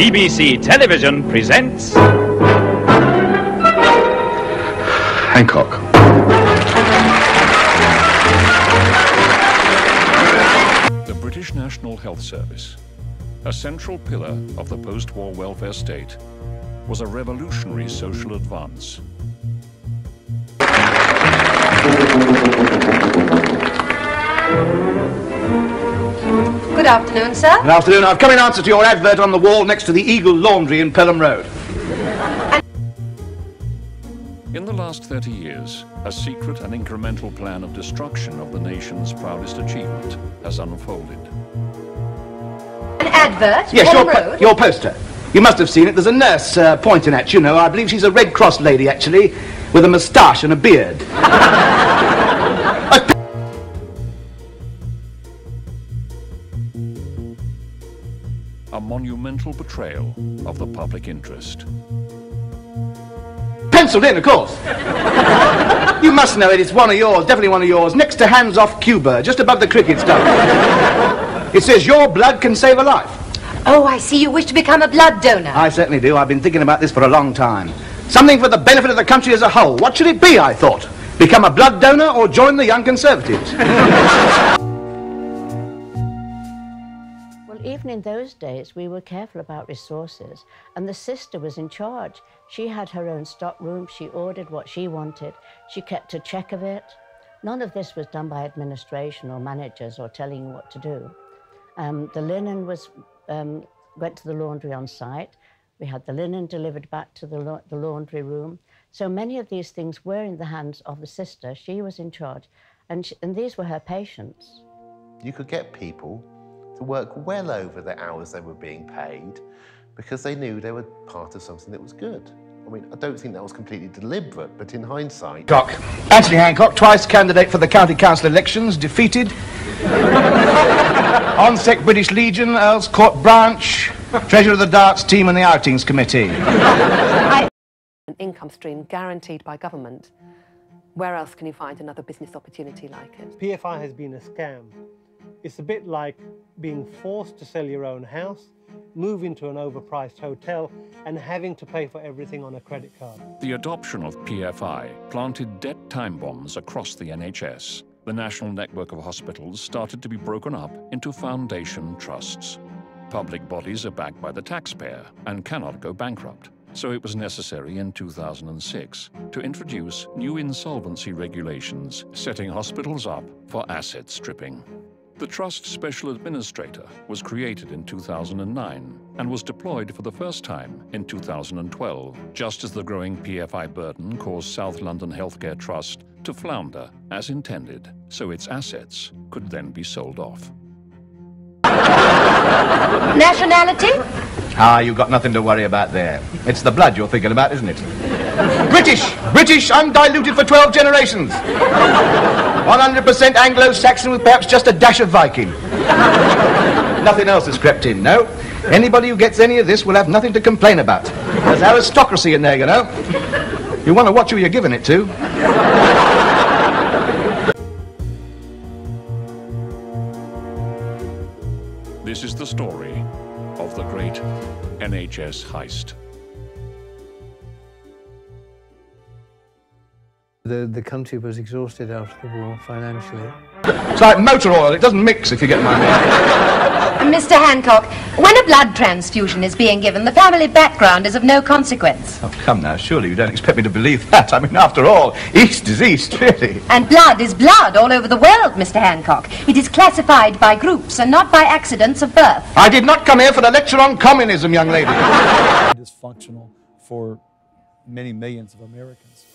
BBC Television presents. Hancock. The British National Health Service, a central pillar of the post-war welfare state, was a revolutionary social advance. Good afternoon, sir. Good afternoon. I've come in answer to your advert on the wall next to the Eagle Laundry in Pelham Road. In the last 30 years, a secret and incremental plan of destruction of the nation's proudest achievement has unfolded. An advert? Yes, your, po- your poster. You must have seen it. There's a nurse uh, pointing at you. No, I believe she's a Red Cross lady, actually, with a moustache and a beard. A monumental betrayal of the public interest. Penciled in, of course. you must know it. It's one of yours, definitely one of yours. Next to Hands Off Cuba, just above the cricket stump. it says, Your blood can save a life. Oh, I see you wish to become a blood donor. I certainly do. I've been thinking about this for a long time. Something for the benefit of the country as a whole. What should it be, I thought? Become a blood donor or join the Young Conservatives? even in those days, we were careful about resources, and the sister was in charge. She had her own stock room, she ordered what she wanted, she kept a check of it. None of this was done by administration or managers or telling you what to do. Um, the linen was um, went to the laundry on site. We had the linen delivered back to the, la- the laundry room. So many of these things were in the hands of the sister. She was in charge, and, sh and these were her patients. You could get people to work well over the hours they were being paid because they knew they were part of something that was good. I mean, I don't think that was completely deliberate, but in hindsight, Hancock. Anthony Hancock, twice candidate for the county council elections, defeated. Onsec British Legion, Earls Court Branch, treasurer of the darts team and the outings committee. an income stream guaranteed by government, where else can you find another business opportunity like it? PFI has been a scam. It's a bit like being forced to sell your own house, move into an overpriced hotel, and having to pay for everything on a credit card. The adoption of PFI planted debt time bombs across the NHS. The national network of hospitals started to be broken up into foundation trusts. Public bodies are backed by the taxpayer and cannot go bankrupt. So it was necessary in 2006 to introduce new insolvency regulations setting hospitals up for asset stripping. The Trust Special Administrator was created in 2009 and was deployed for the first time in 2012, just as the growing PFI burden caused South London Healthcare Trust to flounder as intended, so its assets could then be sold off. Nationality? Ah, you've got nothing to worry about there. It's the blood you're thinking about, isn't it? British! British, undiluted for 12 generations. 100% Anglo-Saxon with perhaps just a dash of Viking. nothing else has crept in, no? Anybody who gets any of this will have nothing to complain about. There's aristocracy in there, you know. You want to watch who you're giving it to. This is the story of the great NHS heist. The, the country was exhausted after the war financially. It's like motor oil, it doesn't mix if you get my meaning. Mr. Hancock, when a blood transfusion is being given, the family background is of no consequence. Oh, come now, surely you don't expect me to believe that. I mean, after all, East is East, really. And blood is blood all over the world, Mr. Hancock. It is classified by groups and not by accidents of birth. I did not come here for a lecture on communism, young lady. dysfunctional for many millions of Americans.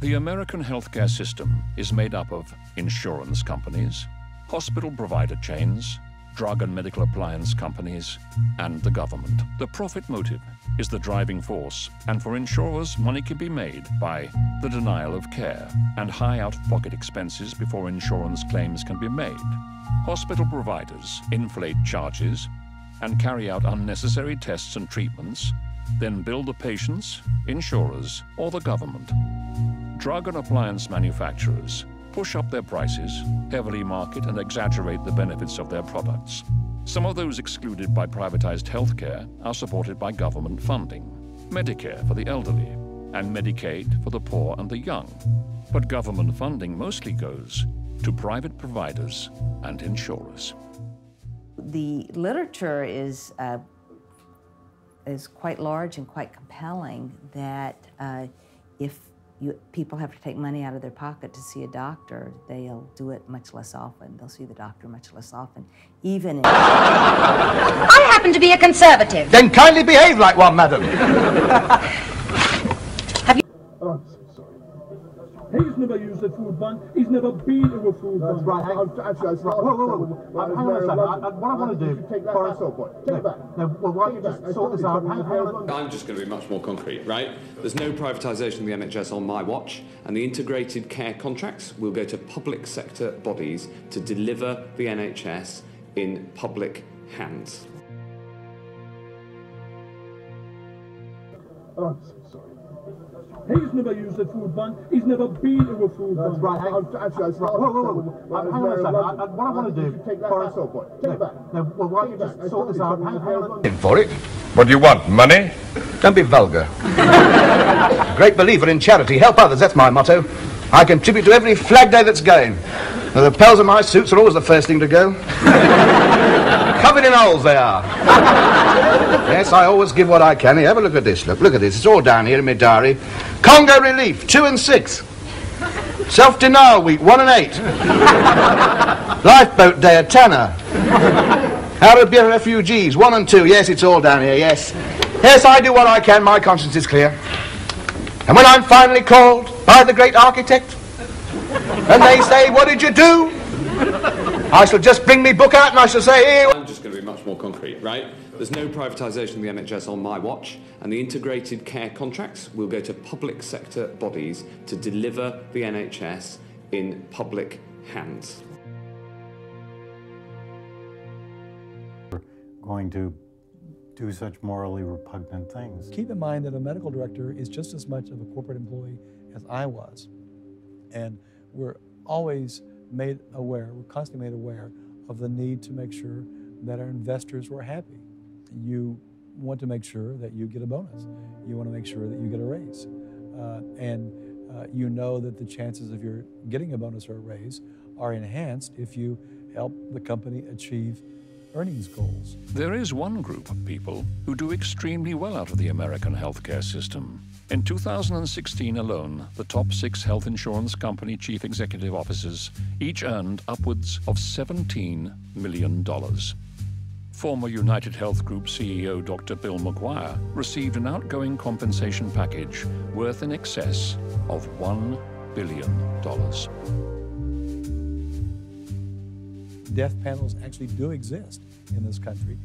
The American healthcare system is made up of insurance companies, hospital provider chains, drug and medical appliance companies, and the government. The profit motive is the driving force, and for insurers, money can be made by the denial of care and high out of pocket expenses before insurance claims can be made. Hospital providers inflate charges and carry out unnecessary tests and treatments, then bill the patients, insurers, or the government. Drug and appliance manufacturers push up their prices, heavily market and exaggerate the benefits of their products. Some of those excluded by privatized healthcare are supported by government funding. Medicare for the elderly, and Medicaid for the poor and the young. But government funding mostly goes to private providers and insurers. The literature is, uh, is quite large and quite compelling that uh, if you, people have to take money out of their pocket to see a doctor, they'll do it much less often. They'll see the doctor much less often, even if... I happen to be a conservative. Then kindly behave like one, madam. He's never used a food bank. He's never been to a food That's bank. right. Hang- Actually, that's right. Whoa, whoa, whoa. Hang Hang on a second. I- I- uh, what I wanna do- Take that Boris- back, old oh, boy. Take it back. No, well, why don't you Take it just back. sort this out? Hang- hang on. I'm just going to be much more concrete, right? There's no privatisation of the NHS on my watch, and the integrated care contracts will go to public sector bodies to deliver the NHS in public hands. Oh, sorry. He's never used a food bank. He's never been to a food That's bank. right. Hang- Actually, that's right. Whoa, whoa, whoa. Right, Hang on a second. I- I- what I want to do, Take that Boris- back, boy. Take it back. No, well, why don't you it just back. sort this out? Hang, hang on. In for it. What do you want? Money? Don't be vulgar. Great believer in charity. Help others, that's my motto. I contribute to every flag day that's going. The lapels of my suits are always the first thing to go. Covered in holes they are. yes, I always give what I can. Here, have a look at this. Look, look at this. It's all down here in my diary. Congo Relief, two and six. Self-denial week, one and eight. Lifeboat day at Tanner. Arab refugees, one and two. Yes, it's all down here, yes. Yes, I do what I can. My conscience is clear. And when I'm finally called by the great architect, and they say, what did you do? I shall just bring me book out and I shall say, here. I'm just going to be much more concrete, right? There's no privatisation of the NHS on my watch, and the integrated care contracts will go to public sector bodies to deliver the NHS in public hands. We're going to do such morally repugnant things. Keep in mind that a medical director is just as much of a corporate employee as I was. And we're always made aware, we're constantly made aware of the need to make sure that our investors were happy. You want to make sure that you get a bonus. You want to make sure that you get a raise. Uh, and uh, you know that the chances of your getting a bonus or a raise are enhanced if you help the company achieve earnings goals. There is one group of people who do extremely well out of the American healthcare system. In 2016 alone, the top six health insurance company chief executive officers each earned upwards of $17 million. Former United Health Group CEO Dr. Bill McGuire received an outgoing compensation package worth in excess of $1 billion. death panels actually do exist in this country.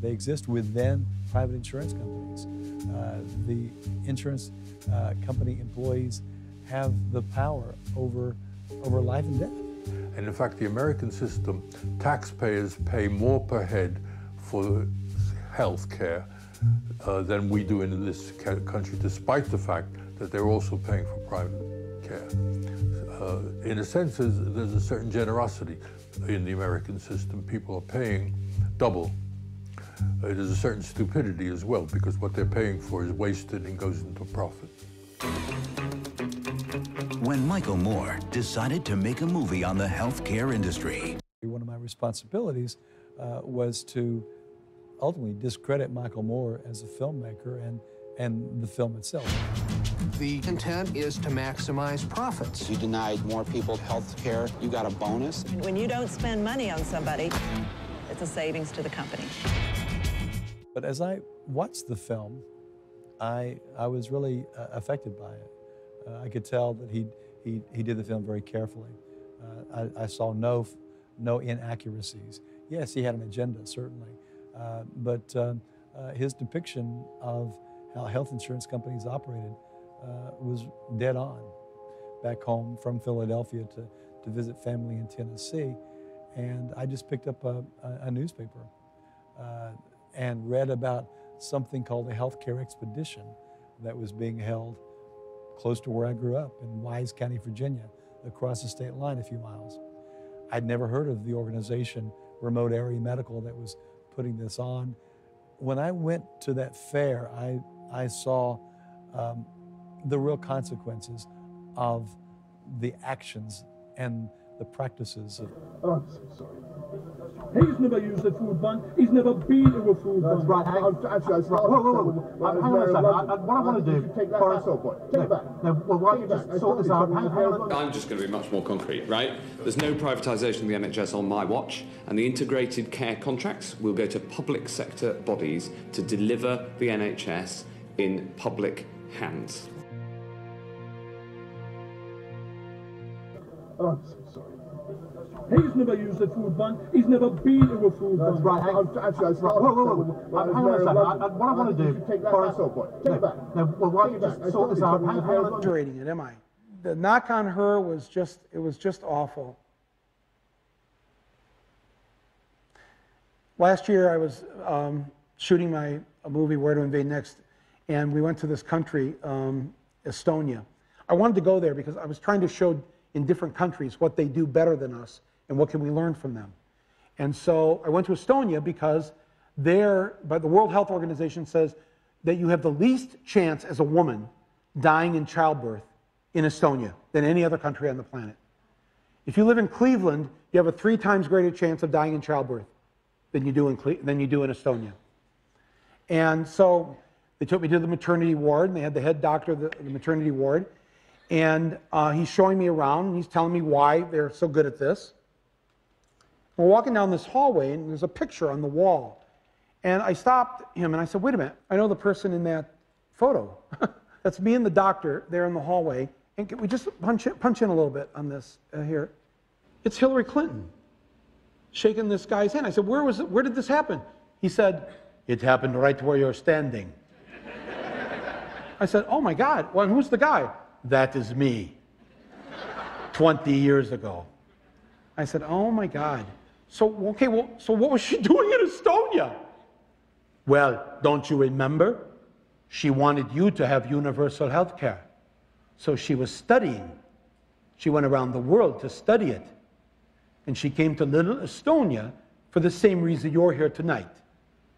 They exist within private insurance companies. Uh, the insurance uh, company employees have the power over, over life and death. And in fact, the American system, taxpayers pay more per head for health care uh, than we do in this country, despite the fact that they're also paying for private care. Uh, in a sense, there's, there's a certain generosity in the American system. People are paying double. Uh, there's a certain stupidity as well, because what they're paying for is wasted and goes into profit. When Michael Moore decided to make a movie on the healthcare industry, One of my responsibilities uh, was to ultimately discredit Michael Moore as a filmmaker and, and the film itself. The intent is to maximize profits. If you denied more people health care, you got a bonus. When you don't spend money on somebody, it's a savings to the company. But as I watched the film, I, I was really uh, affected by it. Uh, I could tell that he, he, he did the film very carefully. Uh, I, I saw no, no inaccuracies. Yes, he had an agenda, certainly, uh, but um, uh, his depiction of how health insurance companies operated uh, was dead on. Back home from Philadelphia to, to visit family in Tennessee, and I just picked up a, a, a newspaper uh, and read about something called a healthcare expedition that was being held close to where I grew up in Wise County, Virginia, across the state line a few miles. I'd never heard of the organization remote area medical that was putting this on. When I went to that fair, I, I saw um, the real consequences of the actions and the practices of Oh, sorry. He's never used a food bank. He's never been to a food That's bank. right. Hank. Actually, that's right. Whoa, whoa, whoa, whoa. Right, Hang on a second. London. I- I- what I wanna do- Take that Boris- back, boy. Take it back. No, well, why don't you just sort this out? Hang- it's hang Mary on. I'm just going to be much more concrete, right? There's no privatisation of the NHS on my watch, and the integrated care contracts will go to public sector bodies to deliver the NHS in public hands. Oh, I'm so sorry. He's never used a food bank. He's never been to a food That's bank. right. Hank. Actually, that's right. Whoa, whoa, whoa. Right, Hang on a Mary second. I- I- what I wanna do- Take that Boris- back, boy. Take it back. No, well, why don't you just back. I sort this out? it's Hang- Mary hang on. London. exaggerating it, am I? The knock on her was just, it was just awful. Last year, I was um, shooting my a movie, Where to Invade Next, and we went to this country, um, Estonia. I wanted to go there because I was trying to show in different countries what they do better than us and what can we learn from them. And so I went to Estonia because there, but the World Health Organization says that you have the least chance as a woman dying in childbirth in Estonia than any other country on the planet. If you live in Cleveland, you have a three times greater chance of dying in childbirth than you do in, Cle- than you do in Estonia. And so they took me to the maternity ward, and they had the head doctor of the, the maternity ward. And uh, he's showing me around, he's telling me why they're so good at this. We're walking down this hallway, and there's a picture on the wall. And I stopped him and I said, Wait a minute, I know the person in that photo. That's me and the doctor there in the hallway. And can we just punch in, punch in a little bit on this uh, here? It's Hillary Clinton shaking this guy's hand. I said, Where was it? Where did this happen? He said, It happened right where you're standing. I said, Oh my God. Well, who's the guy? That is me. 20 years ago. I said, Oh my God. So, okay, well, so what was she doing in Estonia? Well, don't you remember? She wanted you to have universal health care. So she was studying. She went around the world to study it. And she came to little Estonia for the same reason you're here tonight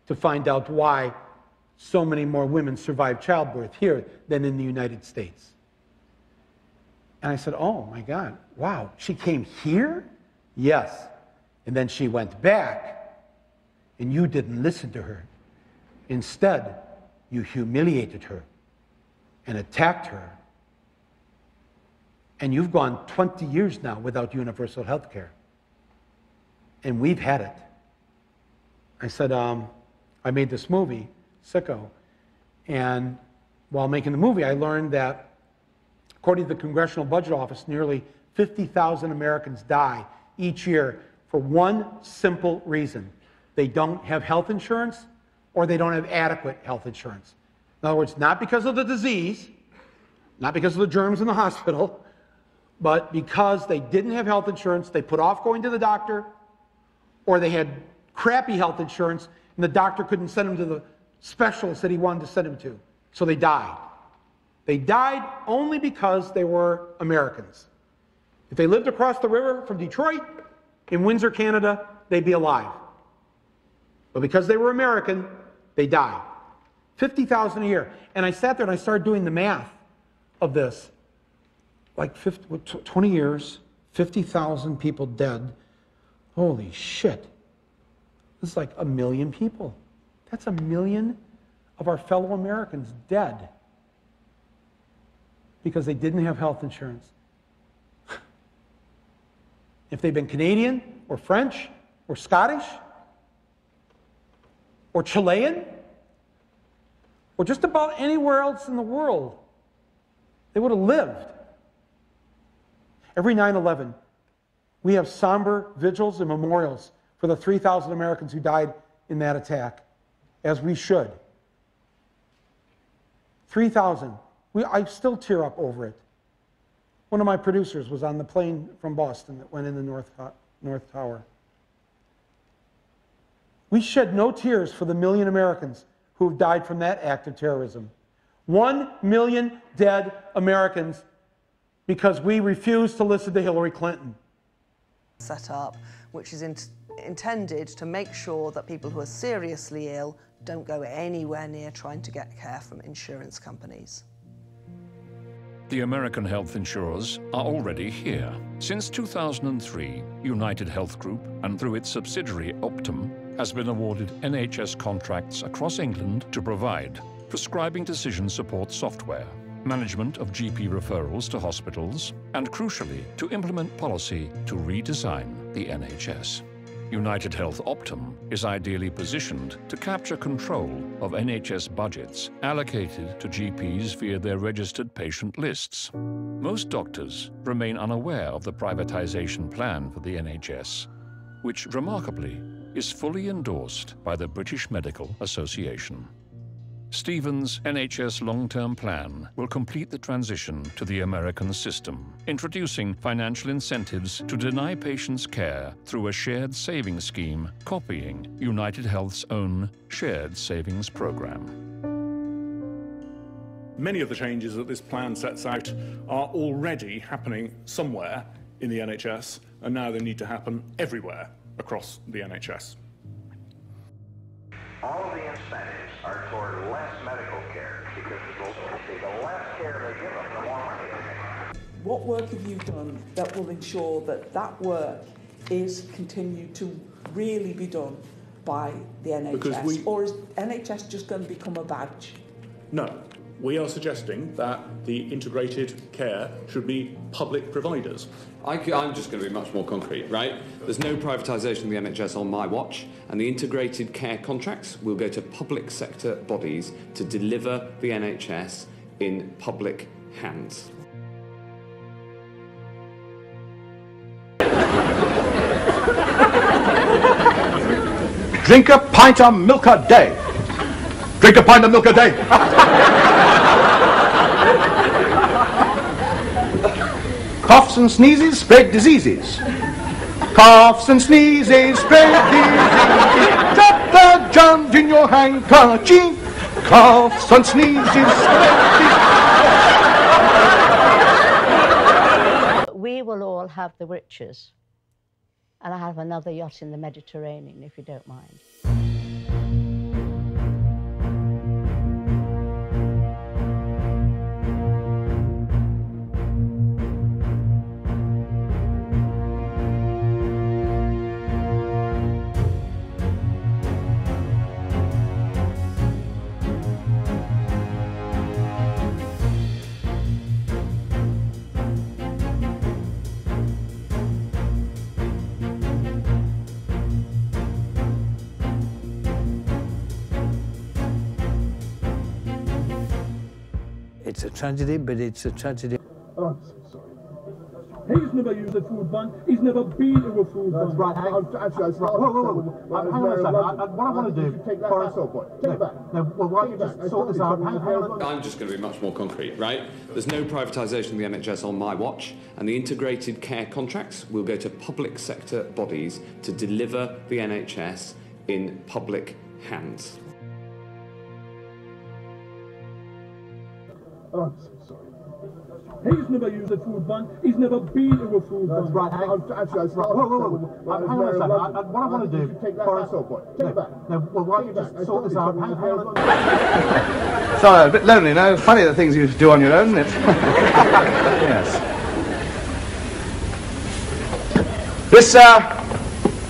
to find out why so many more women survive childbirth here than in the United States. And I said, Oh my God, wow, she came here? Yes. And then she went back, and you didn't listen to her. Instead, you humiliated her and attacked her. And you've gone 20 years now without universal health care. And we've had it. I said, um, I made this movie, Sicko. And while making the movie, I learned that, according to the Congressional Budget Office, nearly 50,000 Americans die each year for one simple reason they don't have health insurance or they don't have adequate health insurance. In other words, not because of the disease, not because of the germs in the hospital, but because they didn't have health insurance, they put off going to the doctor, or they had crappy health insurance and the doctor couldn't send them to the specialist that he wanted to send them to. So they died. They died only because they were Americans. If they lived across the river from Detroit in Windsor, Canada, they'd be alive. But because they were American, they died. 50,000 a year. And I sat there and I started doing the math of this. Like 50, 20 years, 50,000 people dead. Holy shit. This is like a million people. That's a million of our fellow Americans dead because they didn't have health insurance. If they'd been Canadian or French or Scottish or Chilean or just about anywhere else in the world, they would have lived. Every 9 11, we have somber vigils and memorials for the 3,000 Americans who died in that attack, as we should. 3,000. We, I still tear up over it. One of my producers was on the plane from Boston that went in the North, North Tower. We shed no tears for the million Americans who have died from that act of terrorism. One million dead Americans because we refused to listen to Hillary Clinton. set up, which is in, intended to make sure that people who are seriously ill don't go anywhere near trying to get care from insurance companies. The American health insurers are already here. Since 2003, United Health Group, and through its subsidiary Optum, has been awarded NHS contracts across England to provide prescribing decision support software, management of GP referrals to hospitals, and crucially, to implement policy to redesign the NHS. United Health Optum is ideally positioned to capture control of NHS budgets allocated to GPs via their registered patient lists. Most doctors remain unaware of the privatisation plan for the NHS, which remarkably is fully endorsed by the British Medical Association. Stevens' NHS long-term plan will complete the transition to the American system, introducing financial incentives to deny patients care through a shared savings scheme copying United Health's own shared savings program. Many of the changes that this plan sets out are already happening somewhere in the NHS, and now they need to happen everywhere across the NHS. All of the incentives are toward less medical care because the less care they give them, the more money they make. What work have you done that will ensure that that work is continued to really be done by the NHS? we- Or is NHS just going to become a badge? No, we are suggesting that the integrated care should be public providers. I, am just going to be much more concrete, right? There's no privatisation of the NHS on my watch, and the integrated care contracts will go to public sector bodies to deliver the NHS in public hands. Drink a pint of milk a day. Drink a pint of milk a day. Coughs and sneezes spread diseases. Coughs and sneezes spread diseases. Drop the jams in your handkerchief. Coughs and sneezes spread diseases. We will all have the riches. And I have another yacht in the Mediterranean, if you don't mind. It's a tragedy, but it's a tragedy. Oh, sorry. He's never used a food bank. He's never been to a food That's bank. right. Hang, actually, that's right. Whoa, whoa, whoa. Hang on a second. London. I, I want to do... Take that back. Take no, it back. No, well, why don't you just sort this out? Hang, hang on. I'm just going to be much more concrete, right? There's no privatisation of the NHS on my watch, and the integrated care contracts will go to public sector bodies to deliver the NHS in public hands. Oh, I'm so sorry. He's never used a food bank. He's never been to a food That's bank. right. Hang, actually, that's right. Whoa, whoa, whoa. Right, Hang on a second. I- I- what I wanna do- you should Take that Forrest- back, old boy. Take it back. No, well, why don't you just told sort this out? something Hang, hang on. Sorry, a bit lonely now. Funny the things you do on your own, isn't it? yes. This uh,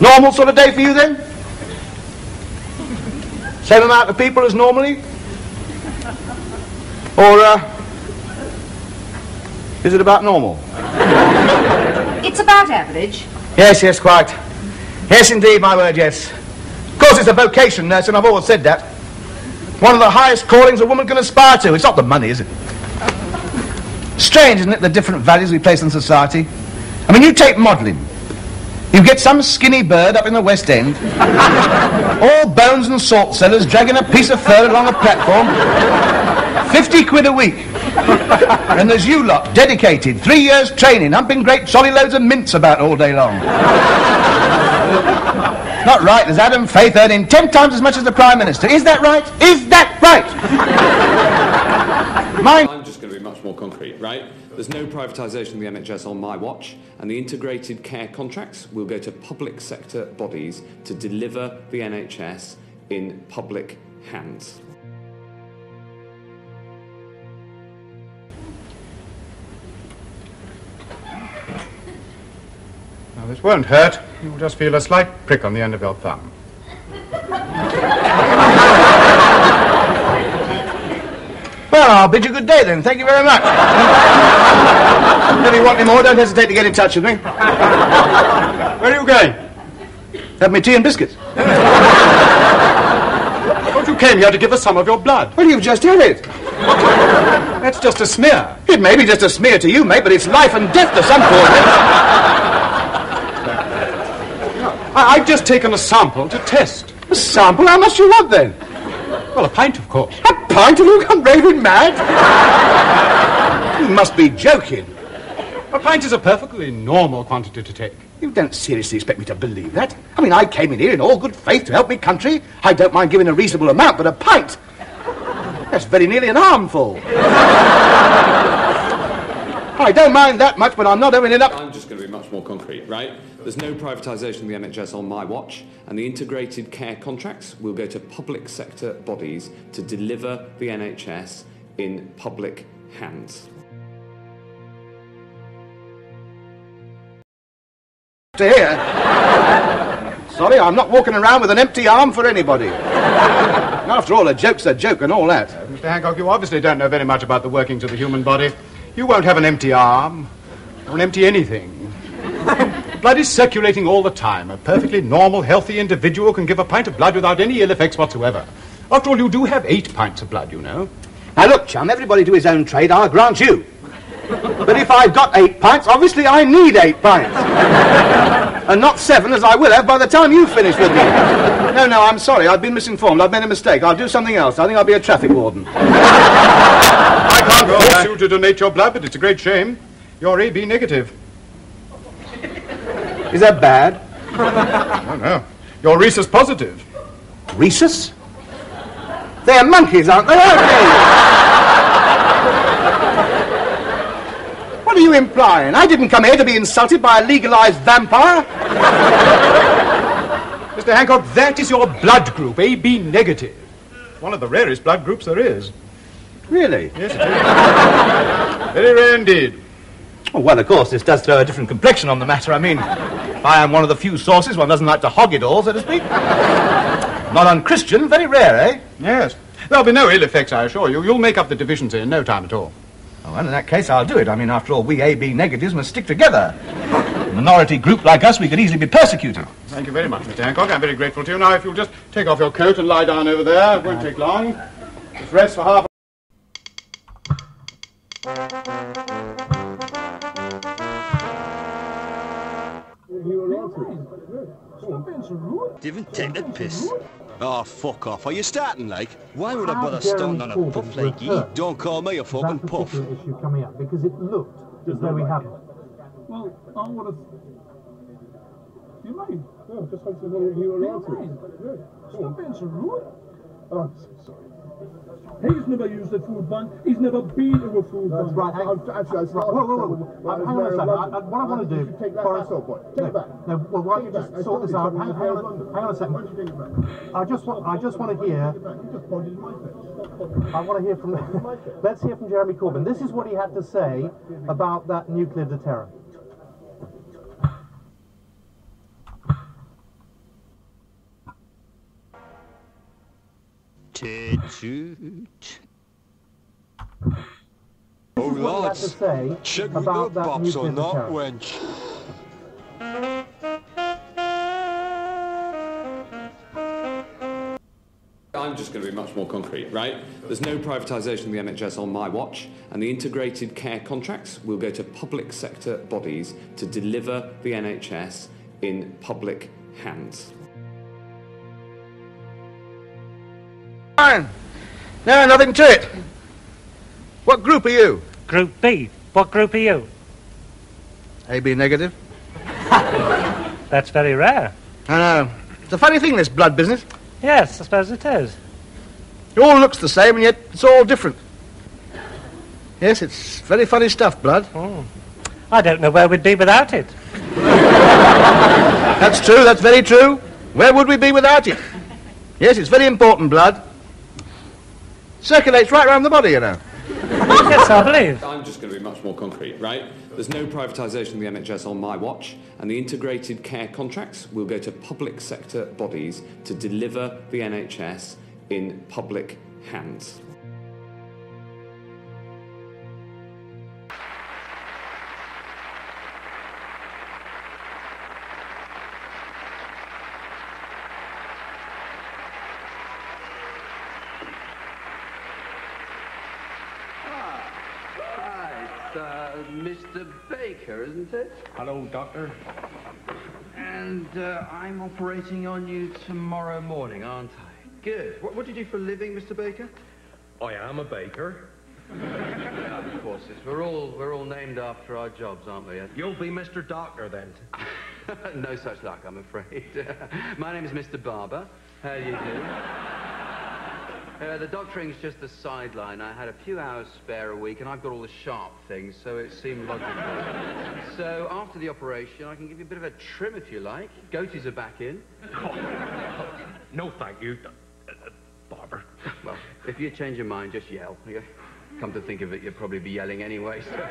normal sort of day for you then? Same amount of people as normally? Or uh, is it about normal? It's about average. Yes, yes, quite. Yes, indeed, my word, yes. Of course, it's a vocation, nurse, and I've always said that. One of the highest callings a woman can aspire to. It's not the money, is it? Strange, isn't it, the different values we place on society? I mean, you take modelling. You get some skinny bird up in the West End, all bones and salt cellars dragging a piece of fur along a platform, 50 quid a week. And there's you lot, dedicated, three years training, humping great jolly loads of mints about all day long. Not right, there's Adam Faith earning ten times as much as the Prime Minister. Is that right? Is that right? Mine. I'm just going to be much more concrete, right? There's no privatisation of the NHS on my watch, and the integrated care contracts will go to public sector bodies to deliver the NHS in public hands. Now, this won't hurt. You'll just feel a slight prick on the end of your thumb. Well, I'll bid you good day then. Thank you very much. if you want any more, don't hesitate to get in touch with me. Where are you going? Have me tea and biscuits. But you came here to give us some of your blood. Well, you've just had it. That's just a smear. It may be just a smear to you, mate, but it's life and death to some poor. I- I've just taken a sample to test. A sample? How much do you want then? Well, a pint, of course. A pint? Have you gone raving mad? you must be joking. A pint is a perfectly normal quantity to take. You don't seriously expect me to believe that? I mean, I came in here in all good faith to help me country. I don't mind giving a reasonable amount, but a pint? That's very nearly an armful. I don't mind that much, but I'm not having it up. I'm just going to be much more concrete, right? There's no privatisation of the NHS on my watch, and the integrated care contracts will go to public sector bodies to deliver the NHS in public hands. to hear. Sorry, I'm not walking around with an empty arm for anybody. After all, a joke's a joke and all that. Uh, Mr. Hancock, you obviously don't know very much about the workings of the human body. You won't have an empty arm, or an empty anything. Blood is circulating all the time. A perfectly normal, healthy individual can give a pint of blood without any ill effects whatsoever. After all, you do have eight pints of blood, you know. Now look, chum, everybody do his own trade, I'll grant you. But if I've got eight pints, obviously I need eight pints. and not seven, as I will have by the time you finish with me. No, no, I'm sorry. I've been misinformed. I've made a mistake. I'll do something else. I think I'll be a traffic warden. I can't force you to donate your blood, but it's a great shame. You're AB negative. Is that bad? No, no. You're rhesus positive. Rhesus? They're monkeys, aren't they? Aren't they? What are you implying? I didn't come here to be insulted by a legalized vampire. Mr. Hancock, that is your blood group, AB negative. One of the rarest blood groups there is. Really? Yes, it is. Very rare indeed. Oh, well, of course, this does throw a different complexion on the matter. I mean, if I am one of the few sources, one doesn't like to hog it all, so to speak. Not unchristian, very rare, eh? Yes. There'll be no ill effects, I assure you. You'll make up the deficiency in no time at all. Oh, well, in that case, I'll do it. I mean, after all, we AB negatives must stick together. A minority group like us, we could easily be persecuted. Thank you very much, Mr. Hancock. I'm very grateful to you. Now, if you'll just take off your coat and lie down over there, it won't take long. Just rest for half. Didn't take the piss. Oh, fuck off. Are you starting, like? Why would I bother starting on a puff like you? Don't call me a fucking puff. issue coming up because it looked as though we hadn't. Well, I would have. You mean? No, oh, just wanted to know if you were around to it. Yeah. Stop being so rude. Oh, sorry. He's never used a food bank. He's never been to a food That's bank. right. Hang, Actually, right, whoa, whoa, whoa. Hang on a second. I, I, what I want to do. Take that Boris- back, old boy. Take no, it back. No, well, why don't you just sort this out? Hang, hang, on, hang on a second. Why don't you take it back? I just want, I just want to hear. You just pointed my face. I want to hear from. let's hear from Jeremy Corbyn. This is what he had to say about that nuclear deterrent. Toot. Oh, This is what he had lads. Check with about the that bops or not, deterrent. wench. I'm just going to be much more concrete, right? There's no privatisation of the NHS on my watch, and the integrated care contracts will go to public sector bodies to deliver the NHS in public hands. Fine. No, nothing to it. What group are you? Group B. What group are you? AB negative. That's very rare. I know. It's a funny thing, this blood business. Yes, I suppose it is. It all looks the same, and yet it's all different. Yes, it's very funny stuff, Blood. Hmm. I don't know where we'd be without it. That's true, that's very true. Where would we be without it? Yes, it's very important, Blood. Circulates right around the body, you know. yes, I believe. I'm just going to be much more concrete, right? There's no privatisation of the NHS on my watch, and the integrated care contracts will go to public sector bodies to deliver the NHS in public hands. Isn't it? Hello, Doctor. And uh, I'm operating on you tomorrow morning, aren't I? Good. What, what do you do for a living, Mr. Baker? I am a baker. of course, it's, we're all we're all named after our jobs, aren't we? You'll be Mr. Doctor then. no such luck, I'm afraid. My name is Mr. Barber. How do you do? Uh, the doctoring's just the sideline. I had a few hours spare a week, and I've got all the sharp things, so it seemed logical. so after the operation, I can give you a bit of a trim if you like. Goatees are back in. No, thank you, uh, uh, Barber. Well, if you change your mind, just yell. Come to think of it, you'd probably be yelling anyway, so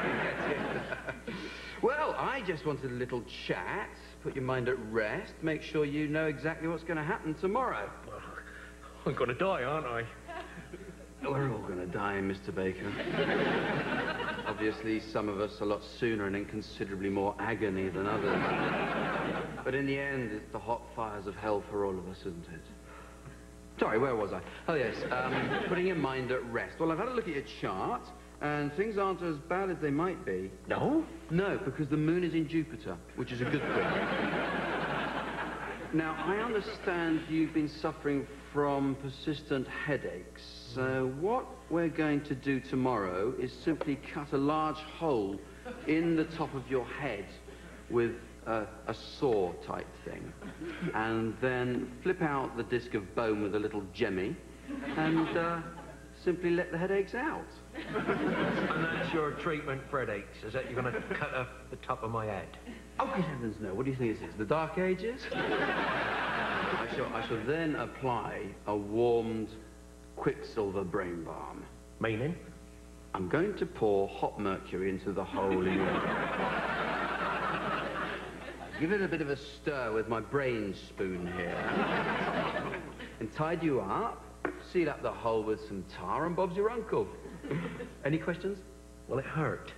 well, I just wanted a little chat, put your mind at rest, make sure you know exactly what's going to happen tomorrow. I'm going to die, aren't I? We're all going to die, Mr. Baker. Obviously, some of us a lot sooner and in considerably more agony than others. But in the end, it's the hot fires of hell for all of us, isn't it? Sorry, where was I? Oh, yes, um, putting your mind at rest. Well, I've had a look at your chart, and things aren't as bad as they might be. No? No, because the moon is in Jupiter, which is a good thing. Now, I understand you've been suffering from persistent headaches. So what we're going to do tomorrow is simply cut a large hole in the top of your head with a, a saw type thing. And then flip out the disc of bone with a little jemmy and uh, simply let the headaches out. And that's your treatment for headaches, is that you're going to cut off the top of my head? Oh, good heavens, no. What do you think this is? The Dark Ages? I shall, I shall then apply a warmed quicksilver brain balm. Meaning? I'm going to pour hot mercury into the hole in your Give it a bit of a stir with my brain spoon here. and tidy you up, seal up the hole with some tar, and Bob's your uncle. Any questions? Well, it hurt.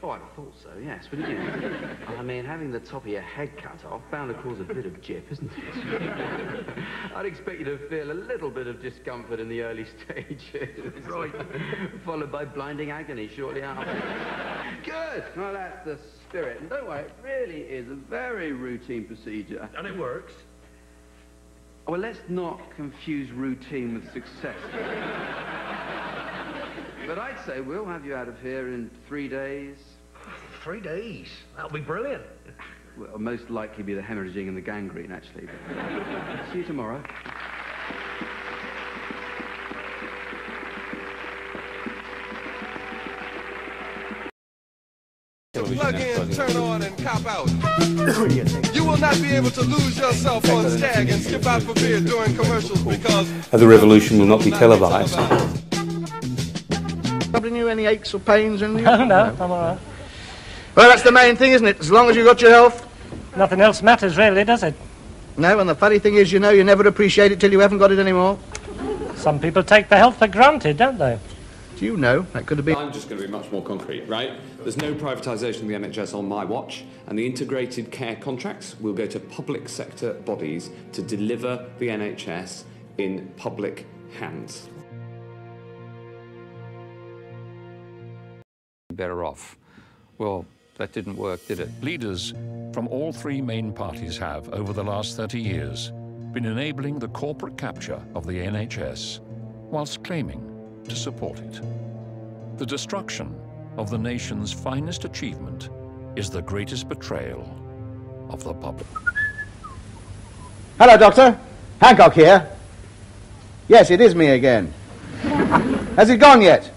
Oh, I thought so, yes, wouldn't you? I mean, having the top of your head cut off bound to cause a bit of jip, isn't it? I'd expect you to feel a little bit of discomfort in the early stages. Right. Followed by blinding agony shortly after. Good! Well, that's the spirit. And don't worry, it really is a very routine procedure. And it works. Well, let's not confuse routine with success. But I'd say we'll have you out of here in three days. Three days. That'll be brilliant. Well, most likely be the hemorrhaging and the gangrene, actually. But see you tomorrow. Plug in, turn on, and cop out. You will not be able to lose yourself on skag and skip out for beer during commercials because The revolution will not be televised. Troubling you any aches or pains or anything? No, no, I'm all right. Well, that's the main thing, isn't it? As long as you've got your health. Nothing else matters, really, does it? No, and the funny thing is, you know, you never appreciate it till you haven't got it anymore. Some people take their health for granted, don't they? Do you know? That could have been. I'm just going to be much more concrete, right? There's no privatisation of the NHS on my watch, and the integrated care contracts will go to public sector bodies to deliver the NHS in public hands. Better off. Well, that didn't work, did it? Leaders from all three main parties have, over the last 30 years, been enabling the corporate capture of the NHS, whilst claiming to support it. The destruction of the nation's finest achievement is the greatest betrayal of the public. Hello, Doctor. Hancock here. Yes, it is me again. Has it gone yet?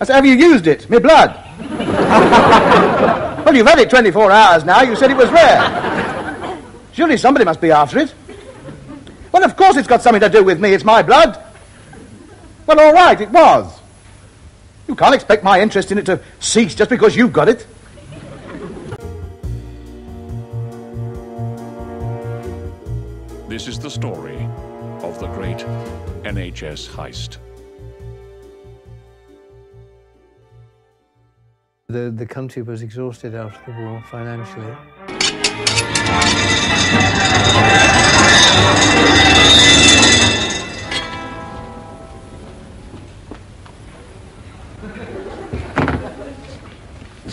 I said, have you used it? Me blood. well, you've had it 24 hours now. You said it was rare. Surely somebody must be after it. Well, of course it's got something to do with me. It's my blood. Well, all right, it was. You can't expect my interest in it to cease just because you've got it. This is the story of the great NHS heist. The, the country was exhausted after the war financially.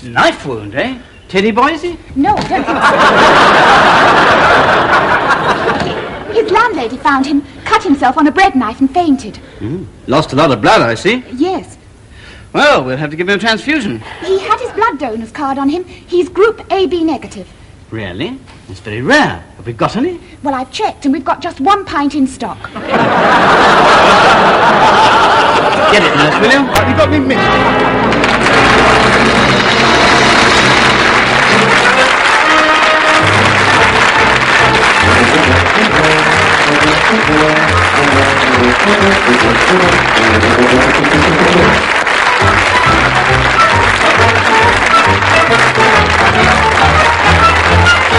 Knife wound, eh? Teddy Boys? No, I don't think so. His landlady found him, cut himself on a bread knife and fainted. Hmm. Lost a lot of blood, I see. Yes. Well, we'll have to give him a transfusion. He had his blood donor's card on him. He's group AB negative. Really? It's very rare. Have we got any? Well, I've checked and we've got just one pint in stock. Get it, nurse, will you? Have you got me mint? Thank you. Thank you.